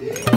Yeah.